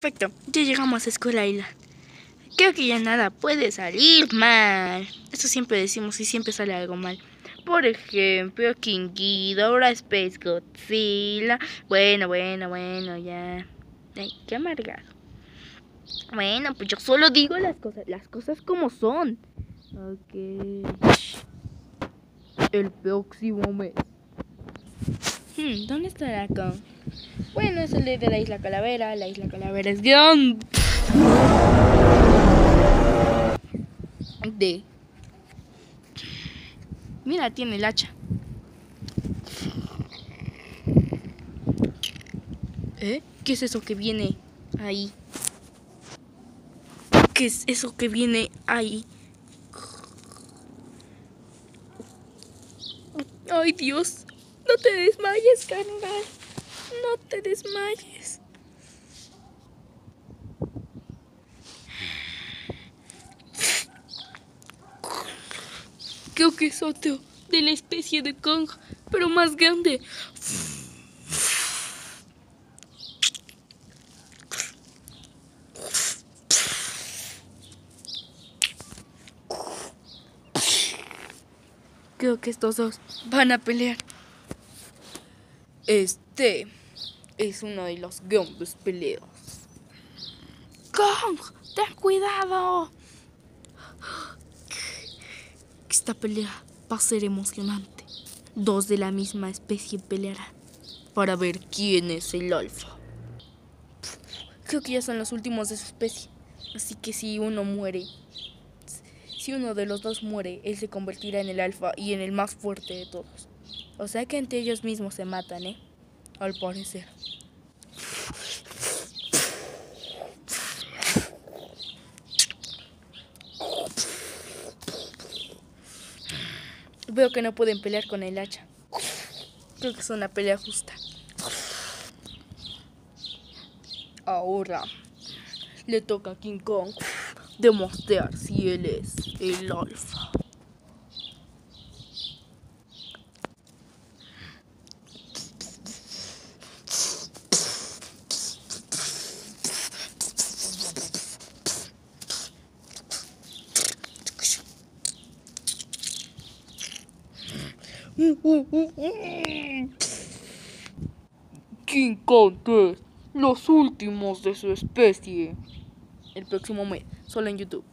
Perfecto, ya llegamos a Escuela Island. Creo que ya nada puede salir mal. Eso siempre decimos y siempre sale algo mal. Por ejemplo, King Ghidorah, Space Godzilla. Bueno, bueno, bueno, ya. Ay, qué amargado. Bueno, pues yo solo digo las cosas, las cosas como son. Ok. El próximo mes. Hmm, ¿Dónde estará Kong? Bueno, es el de la isla Calavera. La isla Calavera es grande. De. Mira, tiene el hacha. ¿Eh? ¿Qué es eso que viene ahí? ¿Qué es eso que viene ahí? Ay, Dios. No te desmayes, carnal. No te desmayes. Creo que es otro de la especie de Kong, pero más grande. Creo que estos dos van a pelear. Este es uno de los grandes peleos. ¡Kong! ¡Ten cuidado! Esta pelea va a ser emocionante. Dos de la misma especie pelearán para ver quién es el alfa. Creo que ya son los últimos de su especie. Así que si uno muere, si uno de los dos muere, él se convertirá en el alfa y en el más fuerte de todos. O sea que entre ellos mismos se matan, ¿eh? Al parecer. Veo que no pueden pelear con el hacha. Creo que es una pelea justa. Ahora le toca a King Kong demostrar si él es el alfa. King Kong 3, los últimos de su especie. El próximo mes, solo en YouTube.